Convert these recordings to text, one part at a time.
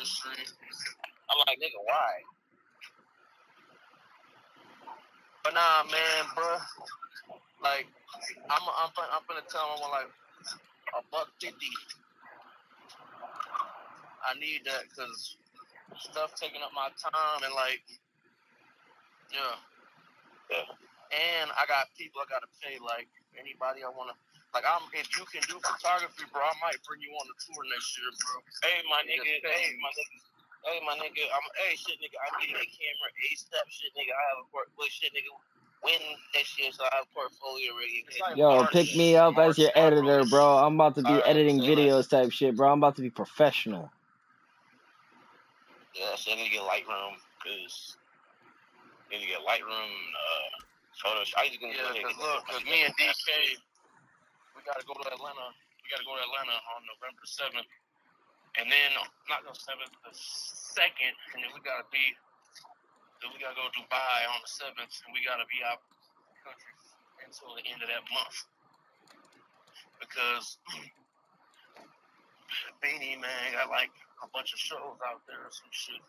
industry. I'm like, nigga, why? But nah, man, bro. Like, I'm I'm I'm gonna tell him I'm like a buck fifty. I need that because stuff taking up my time and like, yeah. Yeah. And I got people I gotta pay. Like anybody I wanna. Like I'm, if you can do photography, bro, I might bring you on the tour next year, bro. Hey, my nigga. Hey, my nigga. Hey, my nigga. I'm. Hey, shit, nigga. I need a camera. A step, shit, nigga. I have a port. But shit, nigga. When next year, so I have a portfolio ready. Yo, pick me up as your editor, bro. I'm about to be right, editing videos type shit, bro. I'm about to be professional. Yeah, so I need to get Lightroom, cause I need to get Lightroom, uh, Photoshop. I just gonna yeah, cause look, cause me and DK, we gotta go to Atlanta. We gotta go to Atlanta on November seventh, and then not the seventh, the second, and then we gotta be then we gotta go to Dubai on the seventh, and we gotta be out country until the end of that month. Because Beenie Man got like a bunch of shows out there or some shit.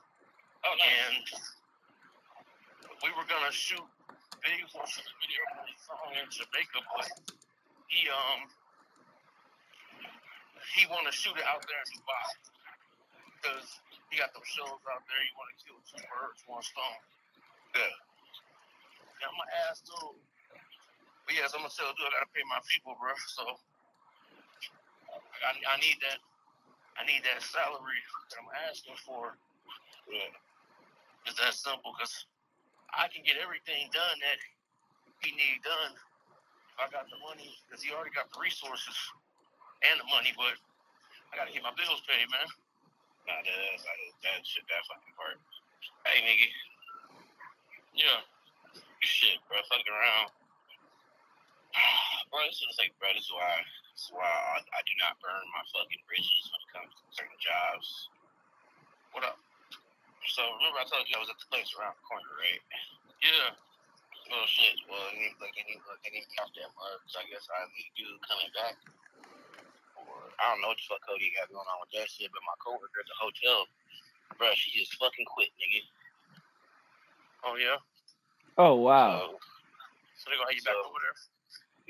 Oh, nice. And we were gonna shoot videos on shoot a video for his song in Jamaica, but he um he wanna shoot it out there in Dubai because he got those shows out there. He want to kill two birds, one stone. Yeah. Got my ass dude. But yes, I'm gonna tell dude I gotta pay my people, bro. So I, I need that. I need that salary that I'm asking for. Yeah. It's that simple, cause I can get everything done that he need done if I got the money, cause he already got the resources and the money, but I gotta get my bills paid, man. Nah, that, like that shit. That fucking part. Hey, nigga. Yeah. Shit, bro. Fuck around. bro, this is like, bro. This is why. This is why I, I do not burn my fucking bridges when it comes to certain jobs. What up? So remember I told you I was at the place around the corner, right? Yeah. Well, shit. Well, any like any like any off that much. I guess I need to do coming back. Or, I don't know what the fuck Cody got going on with that shit, but my coworker at the hotel, bro, she just fucking quit, nigga. Oh yeah. Oh wow. So, so they gonna have you so, back over there?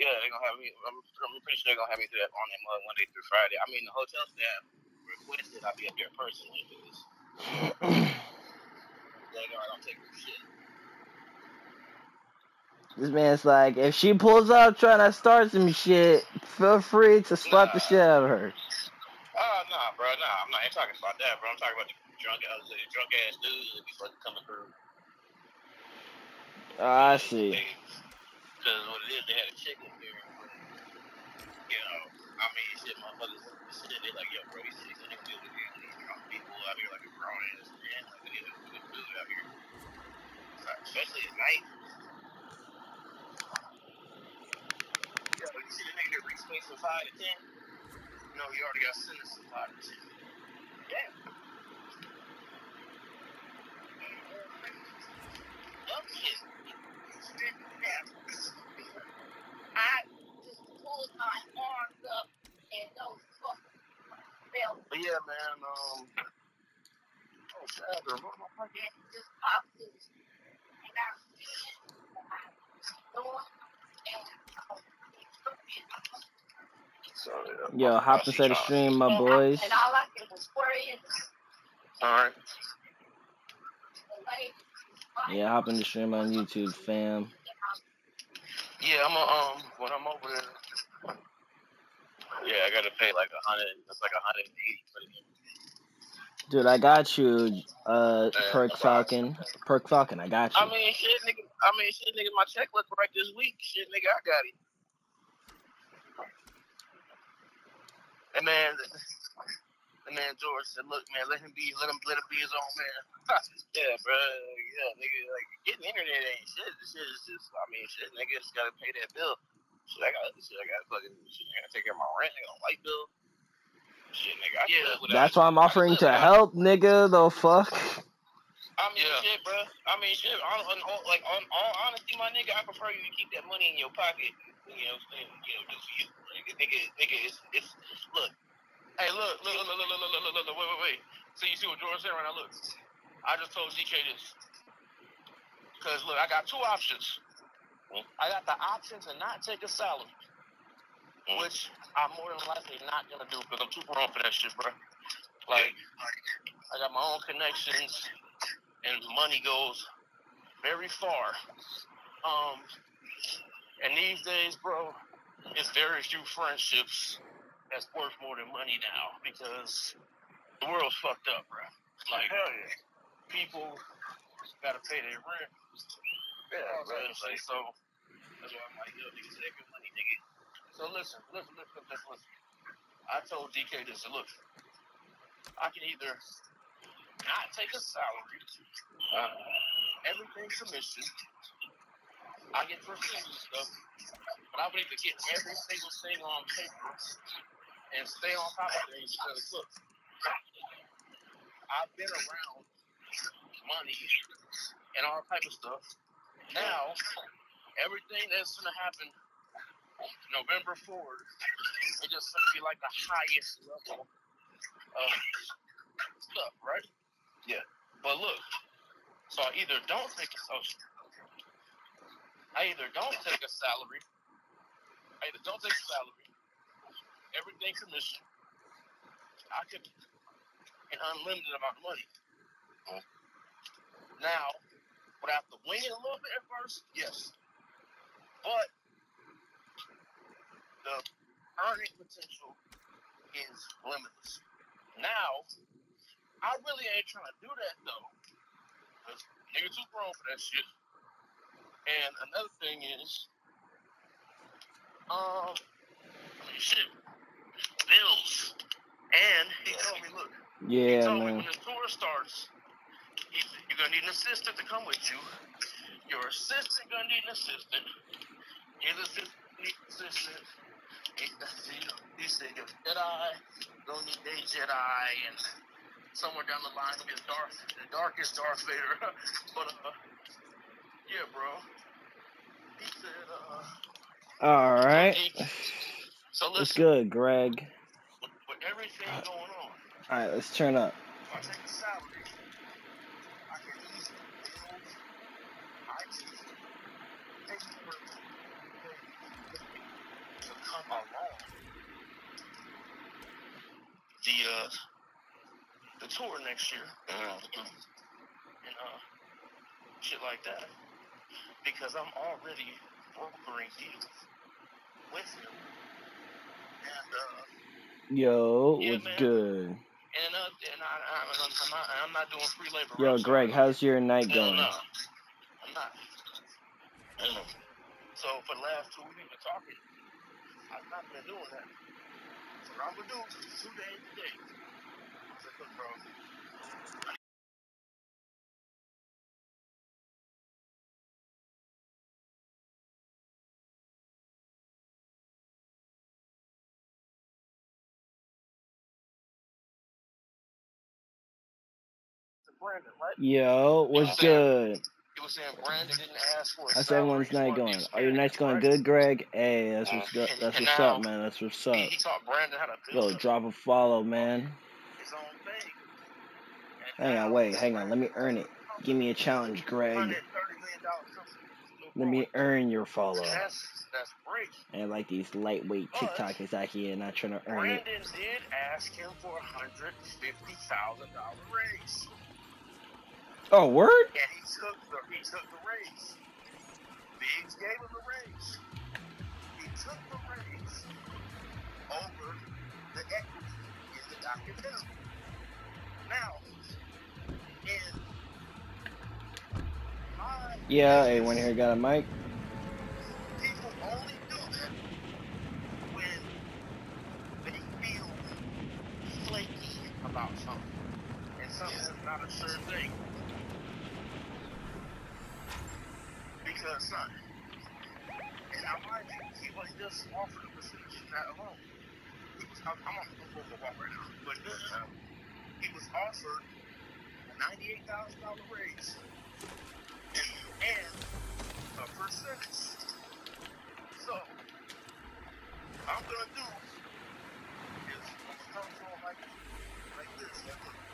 Yeah, they're gonna have me. I'm, I'm pretty sure they're gonna have me through that on that mud uh, Monday through Friday. I mean, the hotel staff requested I be up there personally because they know I don't take their shit. This man's like, if she pulls up trying to start some shit, feel free to slap nah. the shit out of her. Uh, nah, bro, nah, I'm not even talking about that, bro. I'm talking about the drunk, uh, the drunk ass dudes that be fucking coming through. Oh, I see. Because what it is, they had a chick in there. You know, I mean, shit, motherfuckers, shit, they like, yo, bro, these chicks ain't deal with these drunk people out here like a grown ass man. Like, a good dude out here. Especially at night. Yeah, but you see the nigga that reached me from 5 to 10? No, he already got sentenced to 5 to 10. Yeah. Dumb shit. I just pulled my arms up and those fucking fell. But yeah, man, um, oh, Sadder, what? Just popped. And I ran door and so, yeah. Yo, hop inside the stream, my boys. And all I can was worry. Alright. Yeah, hop in the stream on YouTube, fam. Yeah, I'm a, um when I'm over there. Yeah, I gotta pay like a hundred. It's like a hundred and eighty for the. Dude, I got you, uh, Perk Falcon. Perk Falcon, I got you. I mean, shit, nigga. I mean, shit, nigga. My check looked right this week. Shit, nigga, I got it. And man, the man George said, "Look, man, let him be, let him, let him be his own man." yeah, bro. Yeah, nigga, like getting internet ain't shit. This shit is just, I mean, shit, nigga, just gotta pay that bill. Shit, I got, shit, I got fucking, shit, I gotta take care of my rent, I got a light bill. Shit, nigga, I yeah. That's why I'm offering to help, nigga. The fuck. I mean, yeah. shit, bro. I mean, shit. On, on, on, like, on all honesty, my nigga, I prefer you to keep that money in your pocket. You know, and, you know, just you, nigga. Nigga, nigga, it's, it's look. Hey, look, look, look, look, look, look, look, look, wait, wait, wait. So you see what Jordan said right now? Look, I just told DK this. Because look, I got two options. I got the option to not take a salary, which I'm more than likely not gonna do because I'm too grown for that shit, bro. Like, I got my own connections, and money goes very far. Um, and these days, bro, it's very few friendships that's worth more than money now because the world's fucked up, bro. Like, Hell yeah. people gotta pay their rent. Yeah, bro. I'm It's like, So, that's why I'm like, yo, nigga, save your money, nigga. so listen, listen, listen, listen, listen. I told DK this. Look, I can either not take a salary, Uh, everything commission. I get percentage and stuff, but I need to get every single thing on paper and stay on top of things because look, I've been around money and all type of stuff. Now, everything that's gonna happen November forward, it's just gonna be like the highest level of stuff, right? Yeah. But look, so I either don't take a social. I either don't take a salary. I either don't take a salary. Everything commission. I could an unlimited amount of money. Now, would I have to wing it a little bit at first? Yes. But the earning potential is limitless. Now, I really ain't trying to do that though. Cause niggas too grown for that shit. And another thing is, um, shit, bills. And he told me, look, he Yeah, told me when the tour starts, he, you're gonna need an assistant to come with you. Your assistant gonna need an assistant. His assistant need an assistant. He, he said your Jedi gonna need a Jedi, and somewhere down the line will be the Darth, the darkest Darth Vader. but uh, yeah, bro. He said uh. All right. So What's listen, good, Greg? with, with everything going on. All right, let's turn up. I take a salary, I can easily build IT, pay to come along. The uh, the tour next year, and uh, shit like that, because I'm already brokering deals with him, and uh. Yo, Yeah, what's man. good? And, uh, and I, I, I'm, I'm, not, I'm not doing free labor. Yo, so Greg, how's your night Hell going? no. I'm not. So for the last two weeks been talking, I've not been doing that. So what I'm gonna do two days today. I said, look, bro. Brandon, right? Yo, what's good? He was saying Brandon didn't ask for a How's everyone's night going? the oh, Are your nights going good, Greg? Hey, that's uh, what's good. That's and what's now- up, man. That's what's up. He, he taught Brandon how to Yo, build drop a follow, man. his own thing. Hang on, wait, hang on. Let me earn it. Give me a challenge, Greg. $130 million company. Let me earn your follow. That's that's great. And like these lightweight TikTokers out here not trying to earn it. Brandon did ask him for a hundred fifty thousand dollar raise, Oh, word? Yeah, he took the he took the raise. Biggs gave him the raise. He took the raise over the equity in the documentary. Now, in my Yeah, anyone here got a mic? people only do that when they feel flaky about something. And something is not a sure thing. Because, son, and I mind you, he wasn't just offered a position that alone. He was, I'm, on the phone walk right now, but uh, he was offered a $98,000 raise and, and a percentage. So, I'm gonna do is I'm gonna come to him like, like this. Like,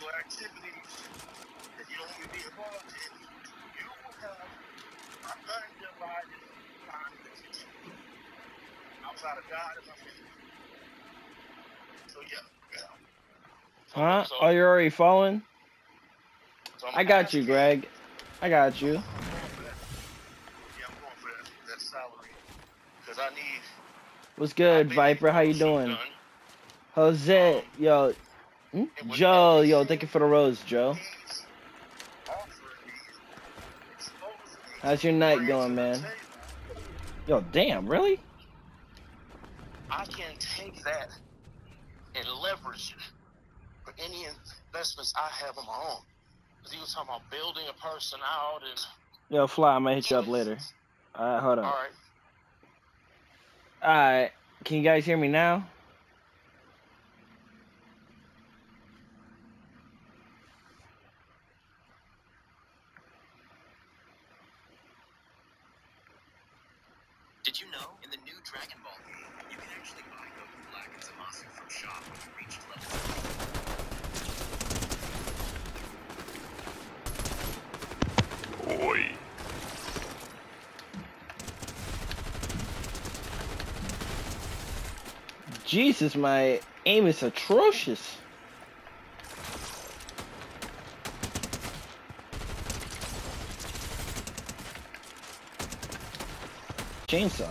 extracurricular activities that you don't want to be involved in, you will have an undivided time in the kitchen outside of God and my family. So, yeah. yeah. So, huh? So, Are already falling. So I got you, Greg. I got you. What's good, Viper? How you doing? Jose, um, yo, hmm? Joe, yo, thank you for the rose, Joe. he's offering me, exposing me How's your night going, man? Yo, damn, really? I can take that and leverage it for any investments I have on my own. Because he was talking about building a person out and. Yo, Fly, I'm gonna hit you up later. Alright, hold on. right. Alright, can you guys hear me now? Did you know in the new Dragon Ball game, you can actually buy Goku Black and Zamasu from shop when you reach level Jesus, my aim is atrocious. Chainsaw.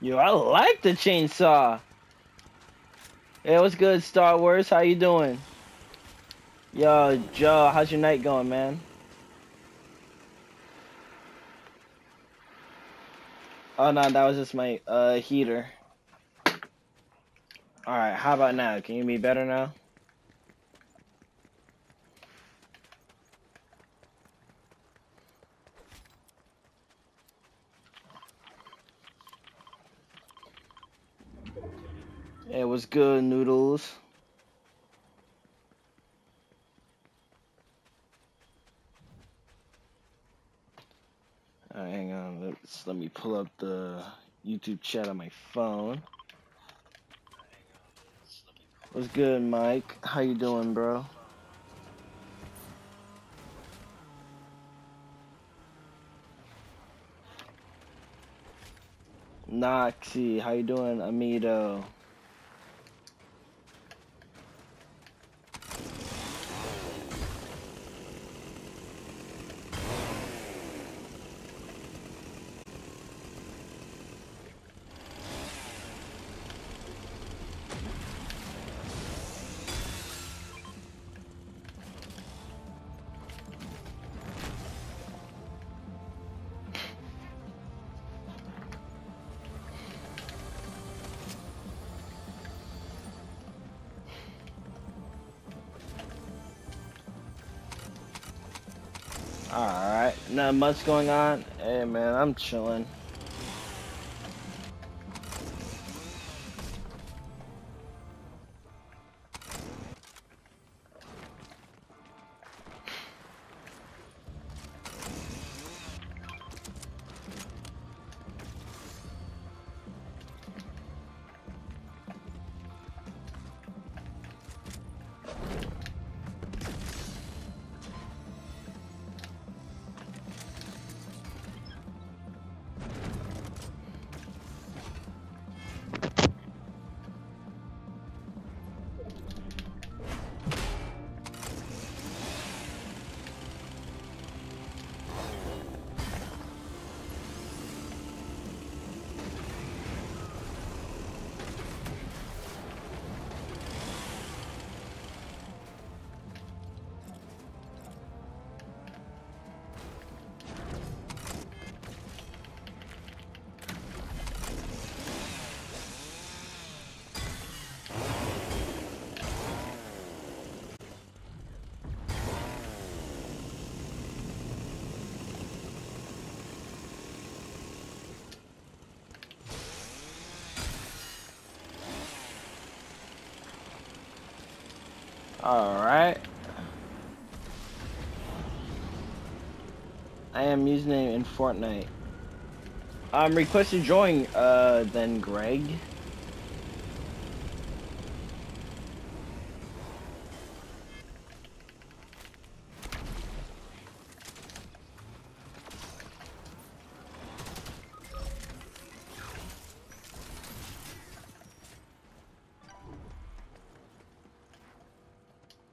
Yo, I like the chainsaw. Hey, what's good, Star Wars? How you doing? Yo, Joe, how's your night going, man? Oh no, that was just my uh heater. Alright, how about now? Can you be better now? Was good, noodles. Alright, hang on. Let's let me pull up the YouTube chat on my phone. What's good, Mike? How you doing, bro? Noxy, how you doing, Amido? Alright, not much going on. Hey man, I'm chilling. Alright. I am username in Fortnite. I'm requesting join, uh, then Greg.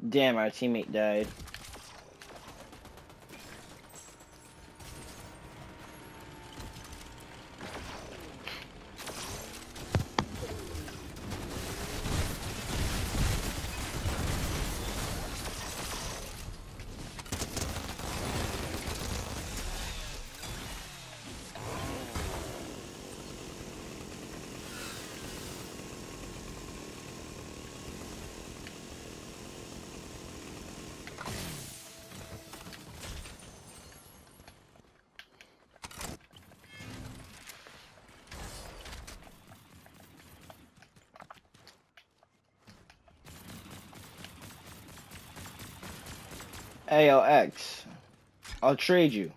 Damn, our teammate died. AOX. I'll trade you.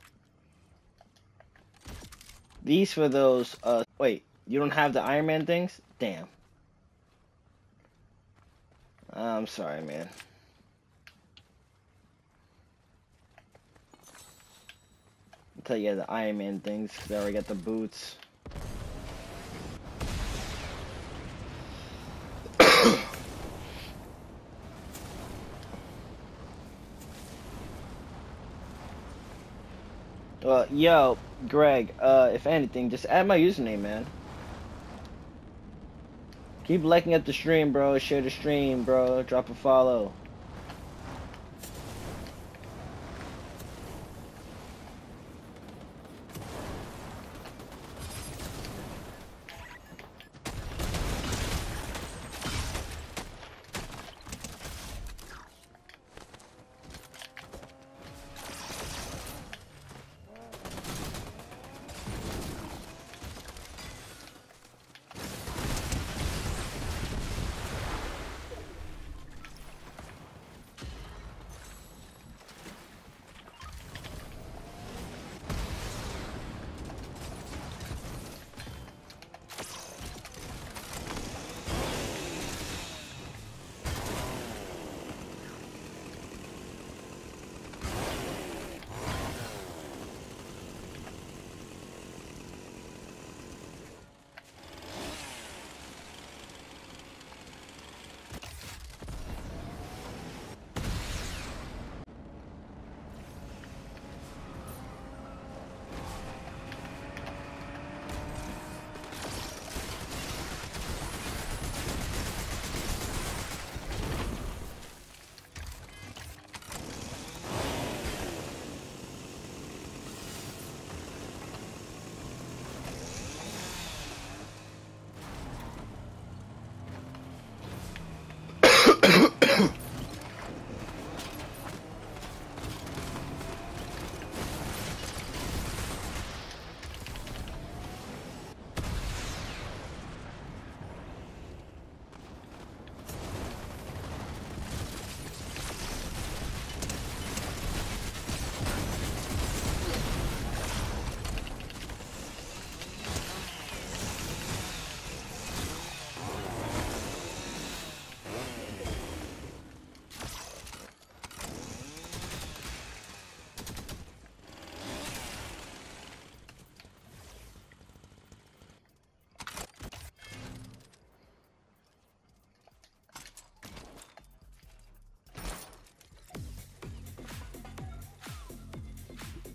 These for those, uh, wait, you don't have the Iron Man things? Damn. I'm sorry, man. I'll tell you the Iron Man things, because I already got the boots. Well, yo, Greg, uh, if anything, just add my username, man. Keep liking up the stream, bro. Share the stream, bro. Drop a follow.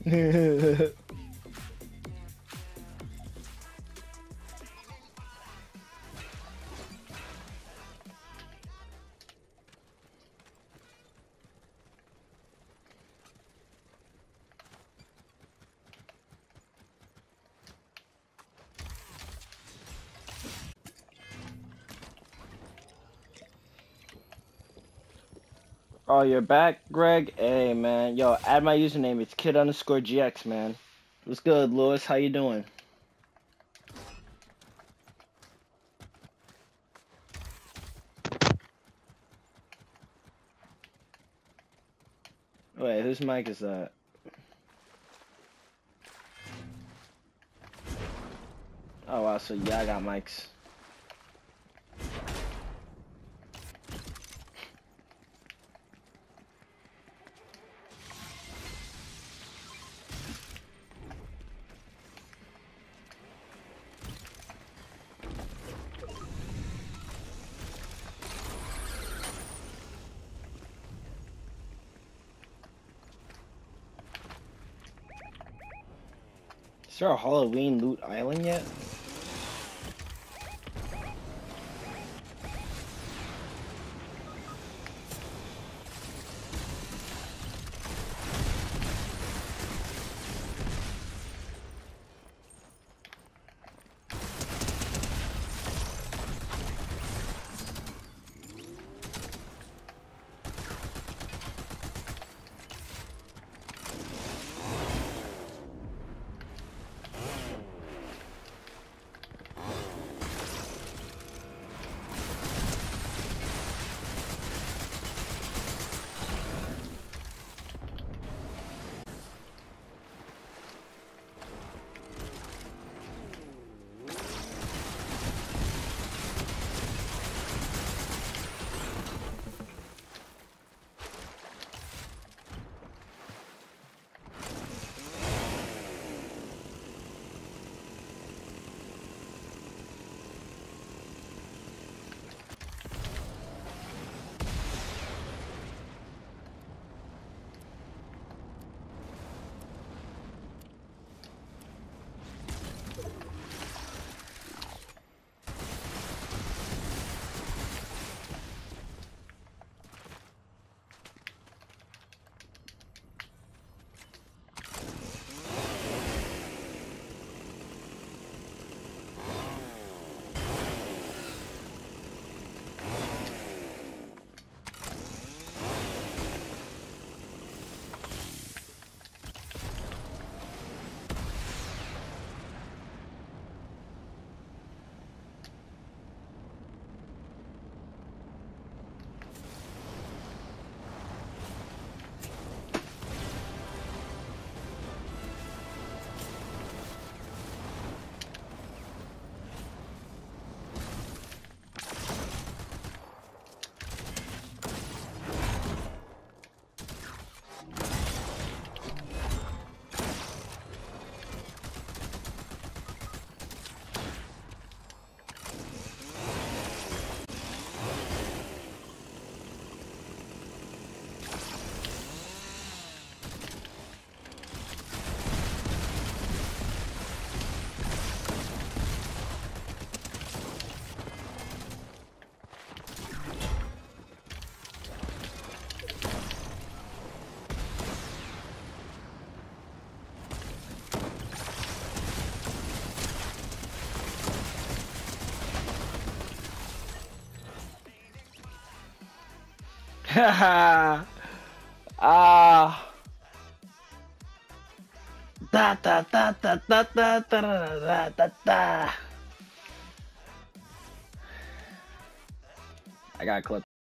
フフフ。Oh, you're back, Greg? Hey, man. Yo, add my username. It's kid underscore GX, man. What's good, Lewis? How you doing? Wait, whose mic is that? Oh wow, so yeah, I got mics. There a Halloween loot island yet? ah. Da da da da da da da da da da. I got a clip.